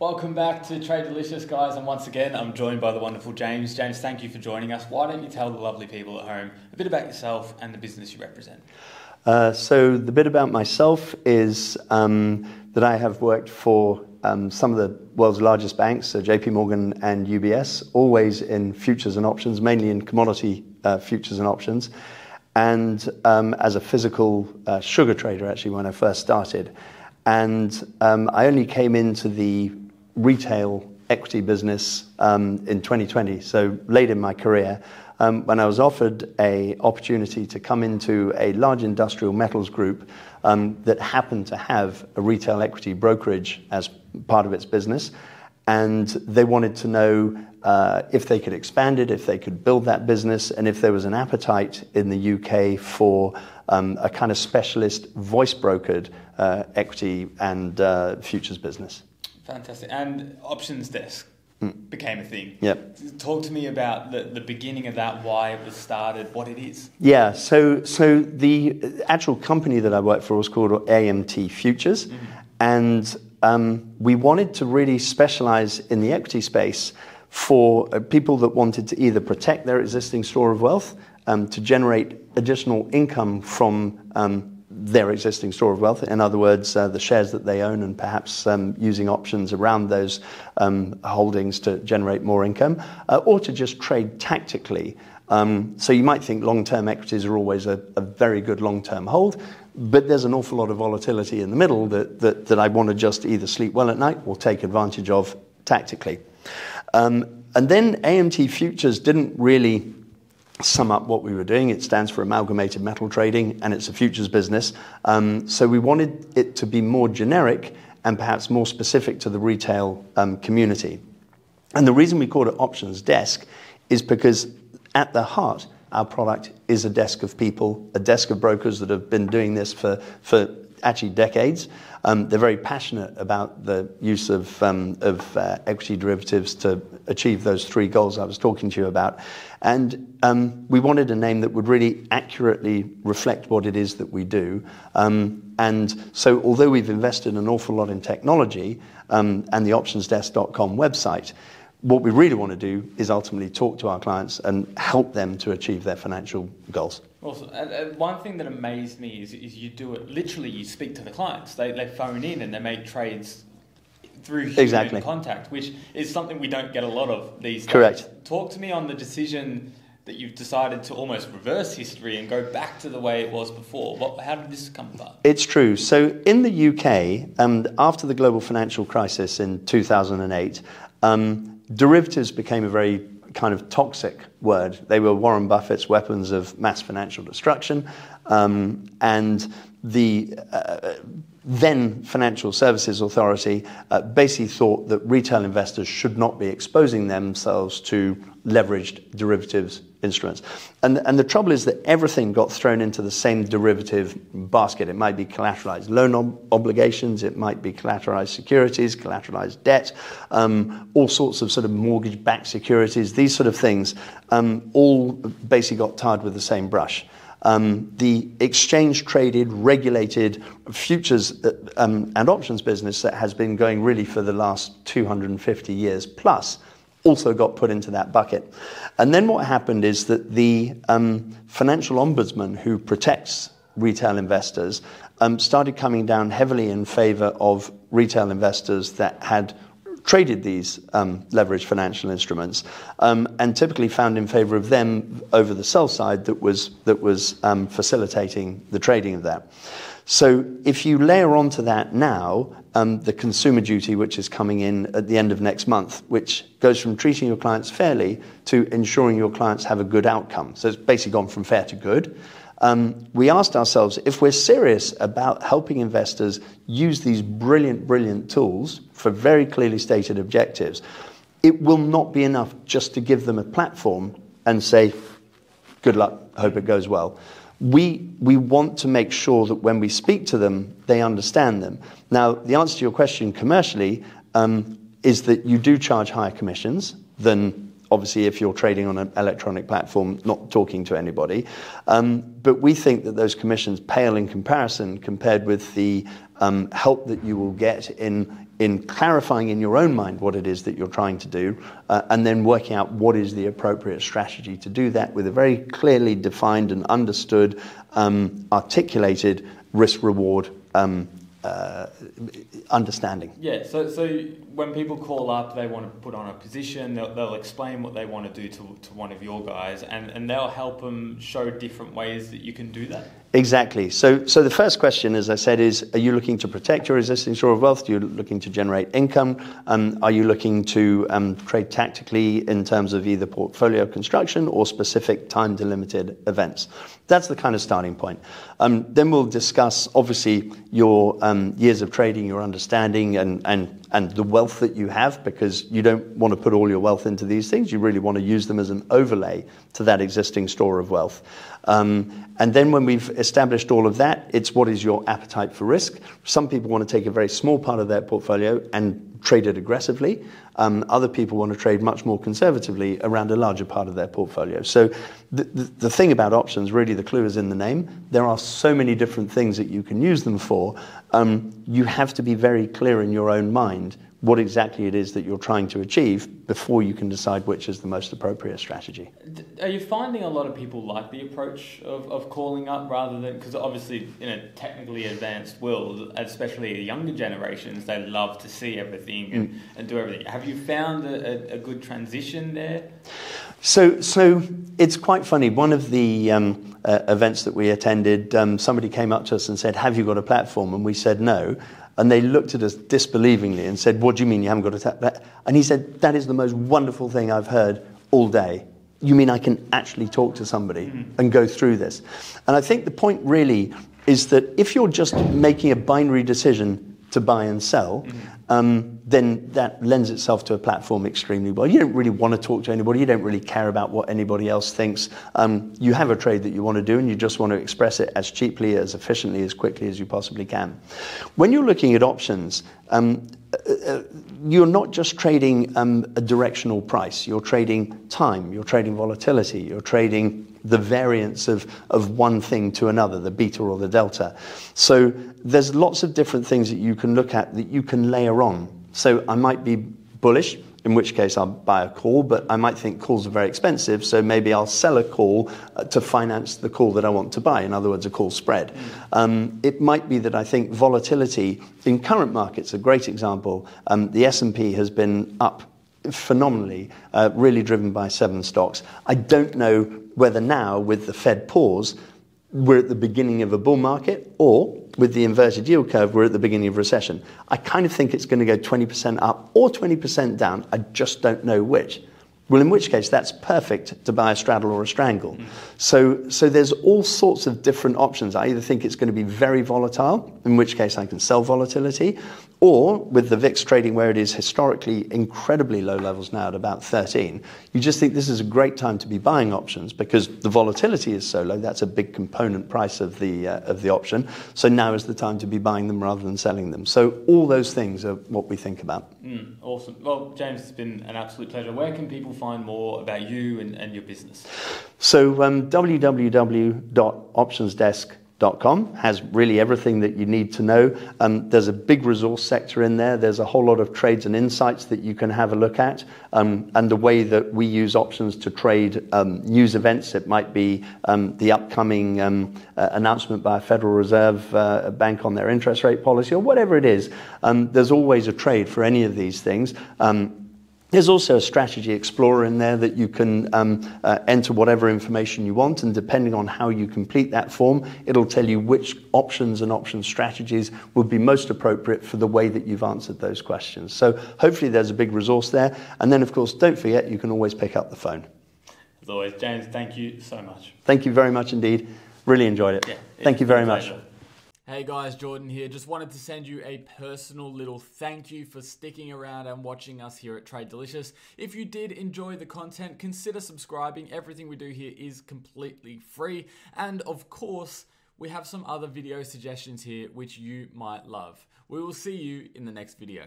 Welcome back to Trade Delicious, guys. And once again, I'm joined by the wonderful James. James, thank you for joining us. Why don't you tell the lovely people at home a bit about yourself and the business you represent? Uh, so, the bit about myself is um, that I have worked for um, some of the world's largest banks, so JP Morgan and UBS, always in futures and options, mainly in commodity uh, futures and options, and um, as a physical uh, sugar trader, actually, when I first started. And um, I only came into the retail equity business um, in 2020, so late in my career, um, when I was offered a opportunity to come into a large industrial metals group um, that happened to have a retail equity brokerage as part of its business. And they wanted to know uh, if they could expand it, if they could build that business, and if there was an appetite in the UK for a kind of specialist voice brokered uh, equity and uh, futures business. Fantastic. And options desk mm. became a thing. Yep. Talk to me about the, the beginning of that, why it was started, what it is. Yeah, so, so the actual company that I worked for was called AMT Futures. Mm-hmm. And um, we wanted to really specialize in the equity space for uh, people that wanted to either protect their existing store of wealth, um, to generate additional income from um, their existing store of wealth. In other words, uh, the shares that they own and perhaps um, using options around those um, holdings to generate more income, uh, or to just trade tactically. Um, so you might think long-term equities are always a, a very good long-term hold, but there's an awful lot of volatility in the middle that, that, that I want to just either sleep well at night or take advantage of tactically. Um, and then AMT Futures didn't really sum up what we were doing. It stands for Amalgamated Metal Trading, and it's a futures business. Um, so we wanted it to be more generic and perhaps more specific to the retail um, community. And the reason we called it Options Desk is because at the heart, our product is a desk of people, a desk of brokers that have been doing this for, actually decades. Um, they're very passionate about the use of, um, uh, equity derivatives to achieve those three goals I was talking to you about. And um, we wanted a name that would really accurately reflect what it is that we do. And so, although we've invested an awful lot in technology and the optionsdesk.com website, what we really want to do is ultimately talk to our clients and help them to achieve their financial goals. Awesome. And, one thing that amazed me is, is you do it literally, you speak to the clients. They, they phone in and they make trades through human exactly. contact, which is something we don't get a lot of these days. Correct. Talk to me on the decision that you've decided to almost reverse history and go back to the way it was before. What, how did this come about? It's true. So in the UK, um, after the global financial crisis in 2008, um, derivatives became a very kind of toxic word. They were Warren Buffett's weapons of mass financial destruction. Um, and the uh, then Financial Services Authority uh, basically thought that retail investors should not be exposing themselves to leveraged derivatives instruments. And, and the trouble is that everything got thrown into the same derivative basket. It might be collateralized loan ob- obligations, it might be collateralized securities, collateralized debt, um, all sorts of sort of mortgage backed securities, these sort of things, um, all basically got tarred with the same brush. Um, the exchange traded, regulated futures uh, um, and options business that has been going really for the last 250 years plus also got put into that bucket. And then what happened is that the um, financial ombudsman who protects retail investors um, started coming down heavily in favor of retail investors that had traded these um, leveraged financial instruments um, and typically found in favor of them over the sell side that was, that was um, facilitating the trading of that. So if you layer onto that now um, the consumer duty, which is coming in at the end of next month, which goes from treating your clients fairly to ensuring your clients have a good outcome. So it's basically gone from fair to good. Um, we asked ourselves if we're serious about helping investors use these brilliant, brilliant tools for very clearly stated objectives, it will not be enough just to give them a platform and say, good luck, hope it goes well we, we want to make sure that when we speak to them, they understand them. Now, the answer to your question commercially um, is that you do charge higher commissions than obviously, if you're trading on an electronic platform, not talking to anybody. Um, but we think that those commissions pale in comparison compared with the um, help that you will get in in clarifying in your own mind what it is that you're trying to do, uh, and then working out what is the appropriate strategy to do that with a very clearly defined and understood, um, articulated risk reward um, uh, understanding. Yeah, so, so when people call up, they want to put on a position, they'll, they'll explain what they want to do to, to one of your guys, and, and they'll help them show different ways that you can do that. Exactly. So, so the first question, as I said, is: Are you looking to protect your existing store of wealth? Are you looking to generate income? Um, are you looking to um, trade tactically in terms of either portfolio construction or specific time-delimited events? That's the kind of starting point. Um, then we'll discuss, obviously, your um, years of trading, your understanding, and, and and the wealth that you have because you don't want to put all your wealth into these things. You really want to use them as an overlay to that existing store of wealth. Um, and then when we've established all of that, it's what is your appetite for risk. Some people want to take a very small part of their portfolio and trade it aggressively. Um, other people want to trade much more conservatively around a larger part of their portfolio. So the, the, the, thing about options, really the clue is in the name. There are so many different things that you can use them for. Um, you have to be very clear in your own mind what exactly it is that you're trying to achieve before you can decide which is the most appropriate strategy. Are you finding a lot of people like the approach of, of calling up rather than, because obviously in a technically advanced world, especially the younger generations, they love to see everything and, mm. and do everything. Have you found a, a, good transition there? So, so it's quite funny. One of the um, uh, events that we attended, um, somebody came up to us and said, Have you got a platform? And we said no. And they looked at us disbelievingly and said, What do you mean you haven't got a tap? And he said, That is the most wonderful thing I've heard all day. You mean I can actually talk to somebody mm-hmm. and go through this? And I think the point really is that if you're just making a binary decision to buy and sell, mm-hmm. um, then that lends itself to a platform extremely well. You don't really want to talk to anybody. You don't really care about what anybody else thinks. Um, you have a trade that you want to do, and you just want to express it as cheaply, as efficiently, as quickly as you possibly can. When you're looking at options, um, you're not just trading um, a directional price. You're trading time. You're trading volatility. You're trading the variance of, of one thing to another, the beta or the delta. So there's lots of different things that you can look at that you can layer on so I might be bullish, in which case I'll buy a call, but I might think calls are very expensive, so maybe I'll sell a call uh, to finance the call that I want to buy, in other words, a call spread. Mm. Um, it might be that I think volatility in current markets, a great example, um, the S&P has been up phenomenally, uh, really driven by seven stocks. I don't know whether now, with the Fed pause, we're at the beginning of a bull market, or with the inverted yield curve, we're at the beginning of recession. I kind of think it's going to go 20% up or 20% down. I just don't know which. Well, in which case, that's perfect to buy a straddle or a strangle. Mm. So, so there's all sorts of different options. I either think it's going to be very volatile, in which case I can sell volatility, or with the VIX trading where it is historically incredibly low levels now at about 13, you just think this is a great time to be buying options because the volatility is so low. That's a big component price of the, uh, of the option. So now is the time to be buying them rather than selling them. So all those things are what we think about. Mm, awesome. Well, James, it's been an absolute pleasure. Where can people find more about you and, and your business? So um, www.optionsdesk.com Com has really everything that you need to know. Um, there's a big resource sector in there. There's a whole lot of trades and insights that you can have a look at. Um, and the way that we use options to trade um, news events, it might be um, the upcoming um, uh, announcement by a Federal Reserve uh, Bank on their interest rate policy, or whatever it is. Um, there's always a trade for any of these things. There's also a strategy explorer in there that you can um, uh, enter whatever information you want, and depending on how you complete that form, it'll tell you which options and option strategies would be most appropriate for the way that you've answered those questions. So hopefully there's a big resource there. And then, of course, don't forget you can always pick up the phone. As always, James, thank you so much. Thank you very much indeed. Really enjoyed it. Yeah, thank you very much. Hey guys, Jordan here. Just wanted to send you a personal little thank you for sticking around and watching us here at Trade Delicious. If you did enjoy the content, consider subscribing. Everything we do here is completely free. And of course, we have some other video suggestions here which you might love. We will see you in the next video.